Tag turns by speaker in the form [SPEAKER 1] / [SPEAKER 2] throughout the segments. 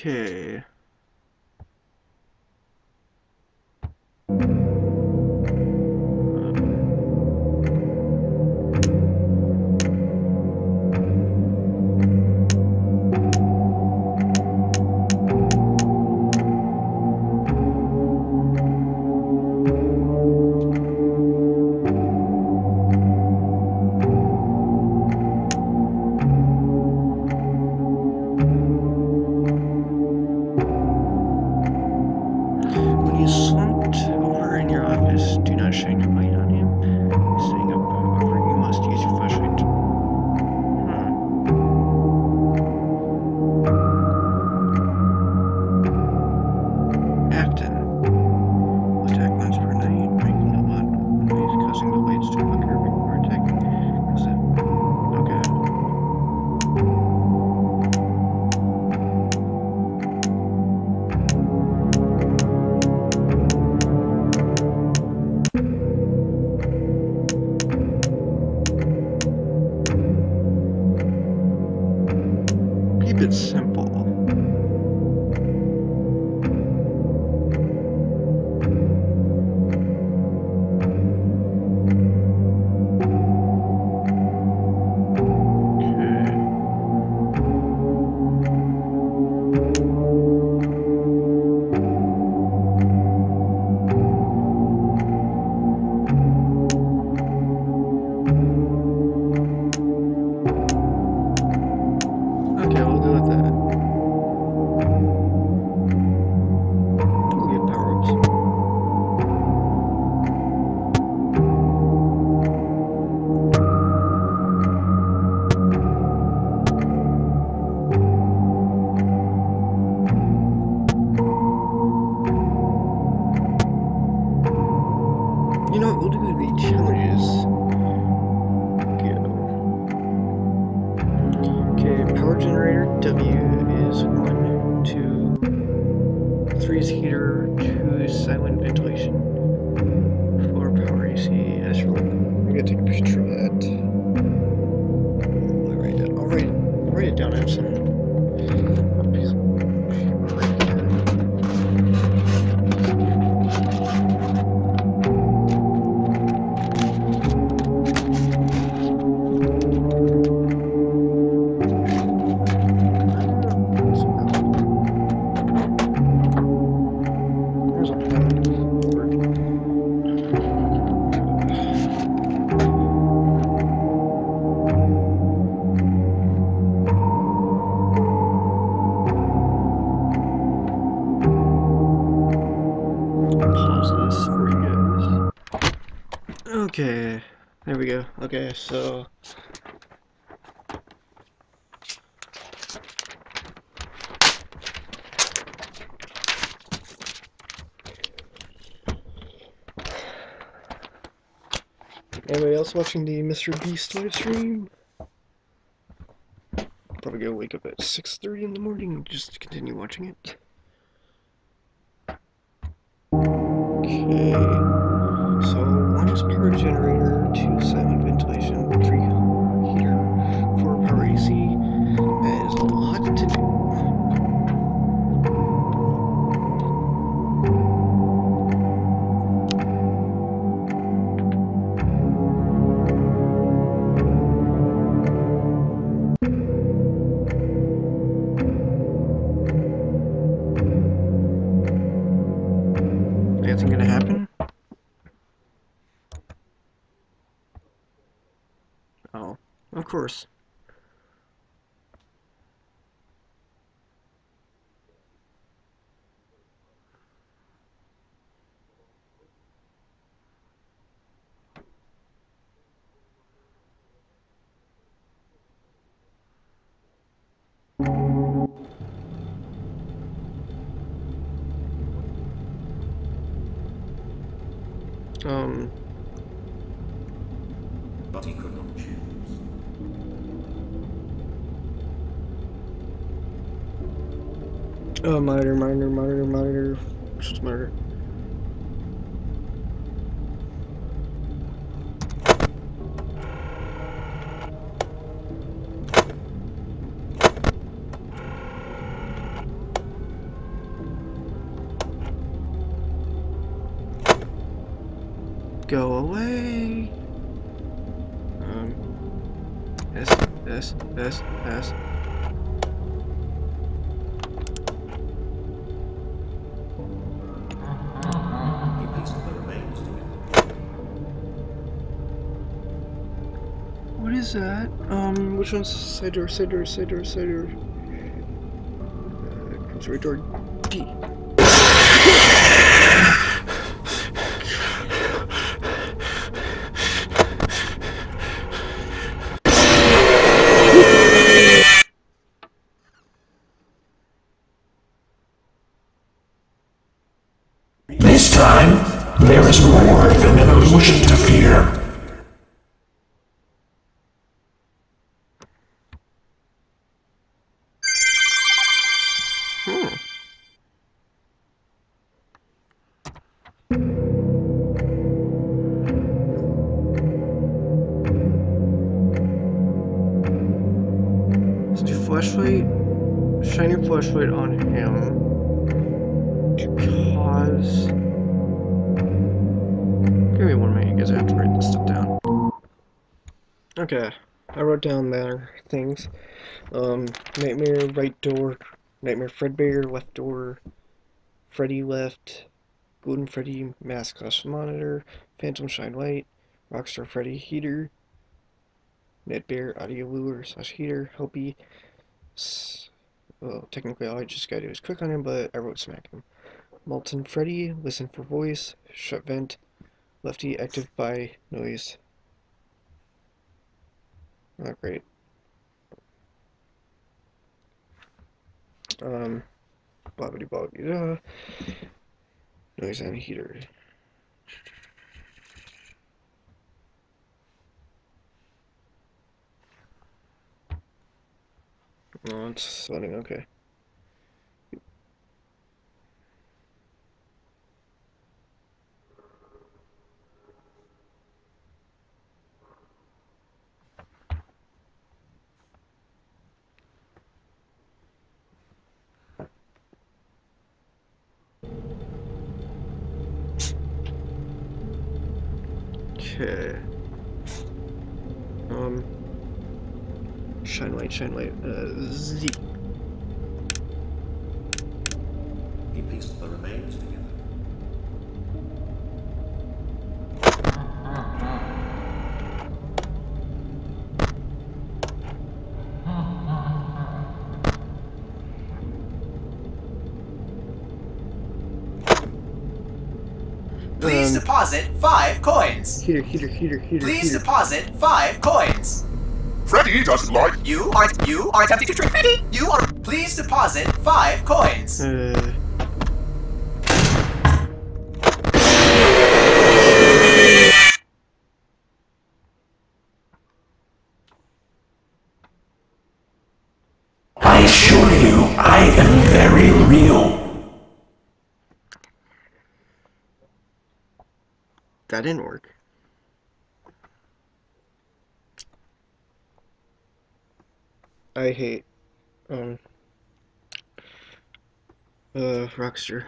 [SPEAKER 1] Okay. you slumped over in your office, do not shine your light of you. So Anybody else watching the Mr. Beast live stream? Probably gonna wake up at 6.30 in the morning just to continue watching it. Okay. Um.
[SPEAKER 2] But he could not choose.
[SPEAKER 1] Oh, monitor, monitor, monitor, monitor. Just monitor. Is that? Um, which one's side door, side door, side door, side door? Uh, conservatory door D.
[SPEAKER 3] This time, there is more than an illusion to fear.
[SPEAKER 1] I have to write this stuff down. Okay, I wrote down their things. Um, nightmare right door, nightmare Fredbear left door, Freddy left, Golden Freddy mask slash monitor, Phantom shine light, Rockstar Freddy heater, Nedd Bear audio lure slash heater, Helpy. Well, technically all I just gotta do is click on him, but I wrote smack him. Molten Freddy, listen for voice, shut vent, Lefty active by noise. Not great. Um, blah blah blah. Noise and heater. No, it's loading. Okay. Okay. Um. Shine light, shine light. Uh, Z.
[SPEAKER 2] He pieced the remains together.
[SPEAKER 4] Please
[SPEAKER 1] Um,
[SPEAKER 4] deposit five coins.
[SPEAKER 1] Heater, heater, heater, heater,
[SPEAKER 4] Please
[SPEAKER 1] heater.
[SPEAKER 4] deposit five coins.
[SPEAKER 3] Freddy doesn't like
[SPEAKER 4] You are you are attempting to trick Freddy. You are. Please deposit five coins.
[SPEAKER 1] Uh.
[SPEAKER 3] I assure you, I am very real.
[SPEAKER 1] That didn't work. I hate, um, uh,
[SPEAKER 2] Rockstar.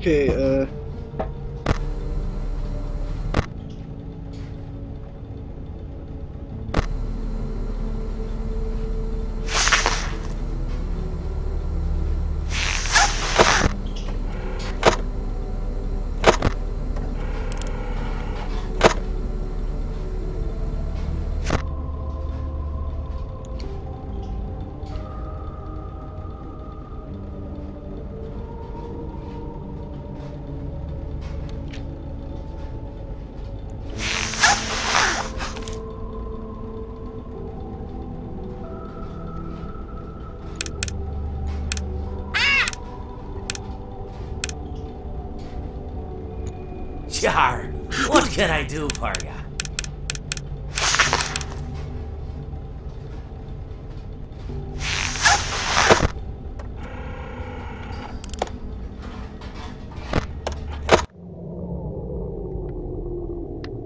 [SPEAKER 1] Okay, uh.
[SPEAKER 5] Char, what can I do for ya?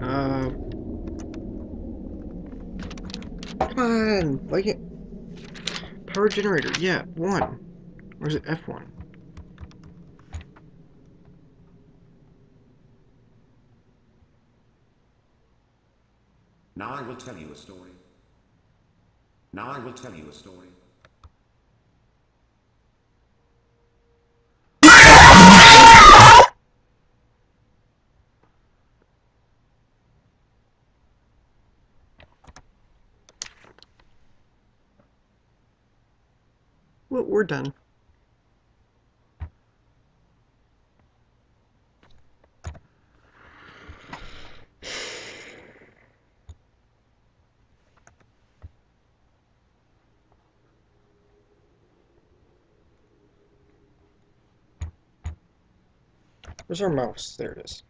[SPEAKER 1] Uh. Come on! Like it. Power generator, yeah, one. Or is it F1?
[SPEAKER 2] Now I will tell you a story. Now I will tell you a story.
[SPEAKER 1] We're done. Where's our mouse? There it is.